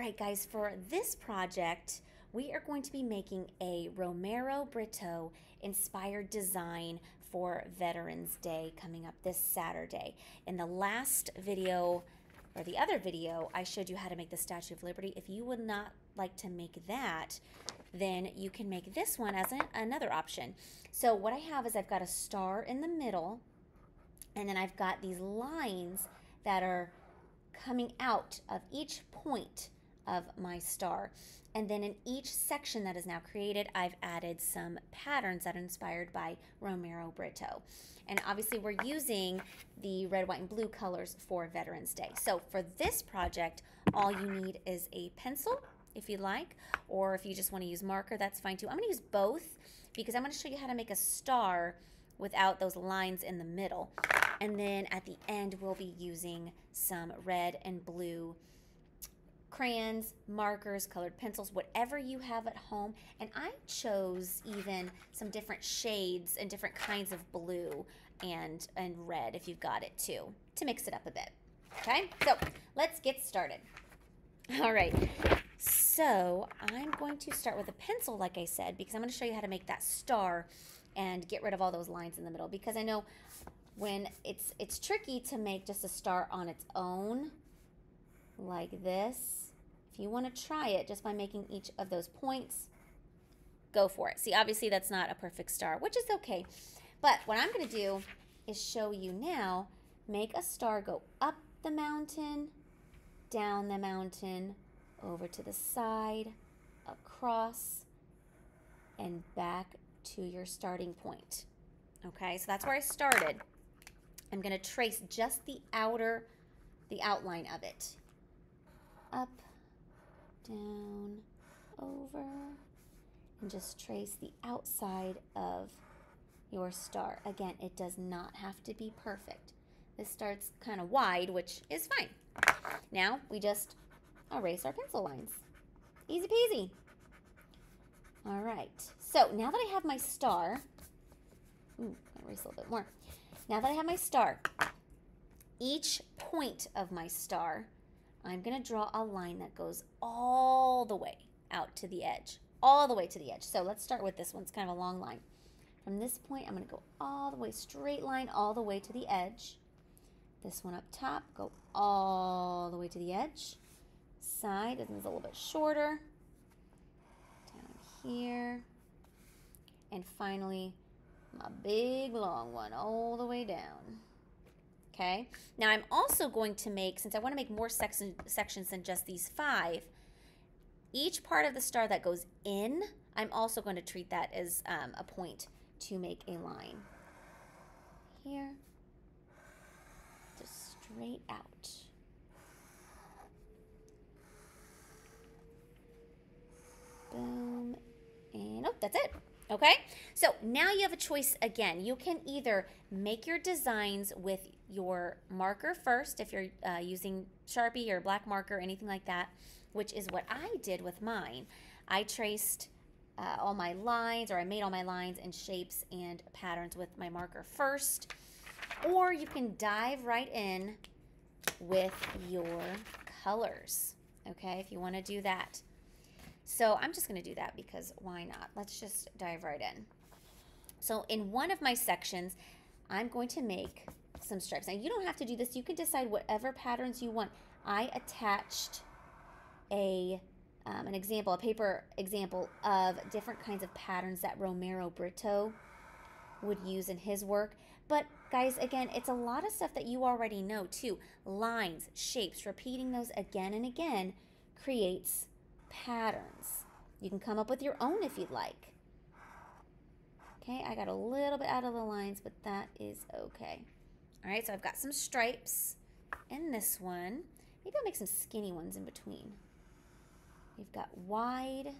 right, guys, for this project, we are going to be making a Romero Britto inspired design for Veterans Day coming up this Saturday. In the last video, or the other video, I showed you how to make the Statue of Liberty. If you would not like to make that, then you can make this one as an, another option. So what I have is I've got a star in the middle, and then I've got these lines that are coming out of each point of my star. And then in each section that is now created, I've added some patterns that are inspired by Romero Britto. And obviously we're using the red, white, and blue colors for Veterans Day. So for this project, all you need is a pencil, if you like, or if you just want to use marker, that's fine too. I'm going to use both because I'm going to show you how to make a star without those lines in the middle. And then at the end, we'll be using some red and blue crayons, markers, colored pencils, whatever you have at home. And I chose even some different shades and different kinds of blue and, and red if you've got it too, to mix it up a bit. Okay, so let's get started. All right, so I'm going to start with a pencil, like I said, because I'm going to show you how to make that star and get rid of all those lines in the middle because I know when it's it's tricky to make just a star on its own like this. If you want to try it just by making each of those points, go for it. See, obviously that's not a perfect star, which is okay. But what I'm going to do is show you now, make a star go up the mountain, down the mountain, over to the side, across, and back to your starting point. Okay, so that's where I started. I'm going to trace just the outer, the outline of it. Up, down, over, and just trace the outside of your star. Again, it does not have to be perfect. This starts kind of wide, which is fine. Now we just erase our pencil lines. Easy peasy. All right, so now that I have my star, ooh, erase a little bit more. Now that I have my star, each point of my star, I'm gonna draw a line that goes all the way out to the edge, all the way to the edge. So let's start with this one, it's kind of a long line. From this point, I'm gonna go all the way, straight line, all the way to the edge. This one up top, go all the way to the edge. Side, this one's a little bit shorter Down here. And finally, my big long one all the way down. Okay, now I'm also going to make, since I want to make more section, sections than just these five, each part of the star that goes in, I'm also going to treat that as um, a point to make a line. Here, just straight out. Boom, and oh, that's it. Okay, so now you have a choice again. You can either make your designs with your marker first, if you're uh, using Sharpie or black marker, anything like that, which is what I did with mine. I traced uh, all my lines, or I made all my lines and shapes and patterns with my marker first. Or you can dive right in with your colors, okay, if you want to do that. So I'm just going to do that because why not? Let's just dive right in. So in one of my sections, I'm going to make some stripes. Now you don't have to do this. You can decide whatever patterns you want. I attached a um, an example, a paper example of different kinds of patterns that Romero Britto would use in his work. But guys, again, it's a lot of stuff that you already know too. Lines, shapes, repeating those again and again creates patterns. You can come up with your own if you'd like. Okay, I got a little bit out of the lines, but that is okay. All right, so I've got some stripes in this one. Maybe I'll make some skinny ones in between. We've got wide,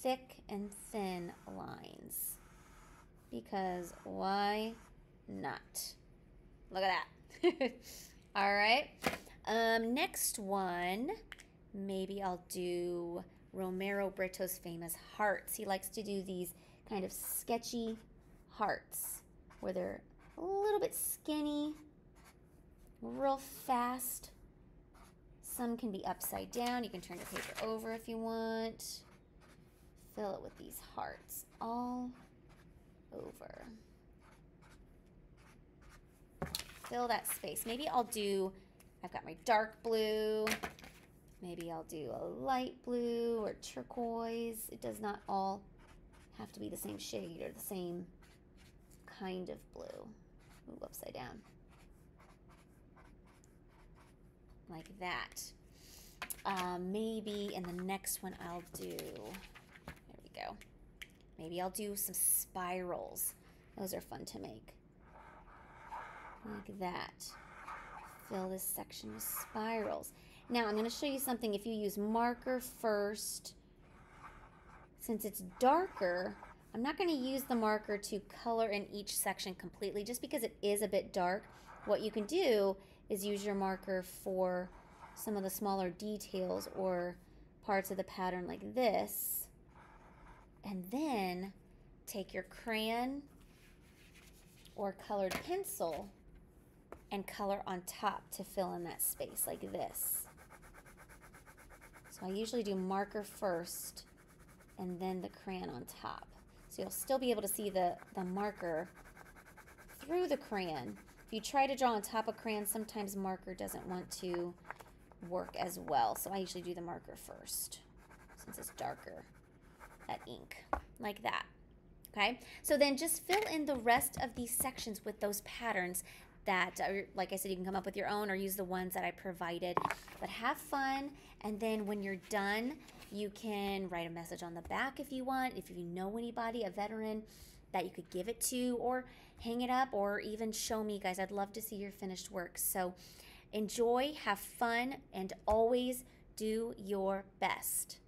thick, and thin lines. Because why not? Look at that. All right. Um, next one maybe I'll do Romero Britto's famous hearts. He likes to do these kind of sketchy hearts where they're a little bit skinny, real fast, some can be upside down. You can turn your paper over if you want. Fill it with these hearts all over. Fill that space. Maybe I'll do, I've got my dark blue. Maybe I'll do a light blue or turquoise. It does not all have to be the same shade or the same kind of blue. Upside down. Like that. Uh, maybe in the next one I'll do, there we go. Maybe I'll do some spirals. Those are fun to make. Like that. Fill this section with spirals. Now I'm going to show you something. If you use marker first, since it's darker, I'm not going to use the marker to color in each section completely just because it is a bit dark. What you can do is use your marker for some of the smaller details or parts of the pattern like this. And then take your crayon or colored pencil and color on top to fill in that space like this. So I usually do marker first and then the crayon on top. So you'll still be able to see the, the marker through the crayon. If you try to draw on top of crayon, sometimes marker doesn't want to work as well. So I usually do the marker first since it's darker, that ink, like that. Okay, so then just fill in the rest of these sections with those patterns that, like I said, you can come up with your own or use the ones that I provided. But have fun, and then when you're done, you can write a message on the back if you want. If you know anybody, a veteran that you could give it to, or hang it up, or even show me, guys. I'd love to see your finished work. So enjoy, have fun, and always do your best.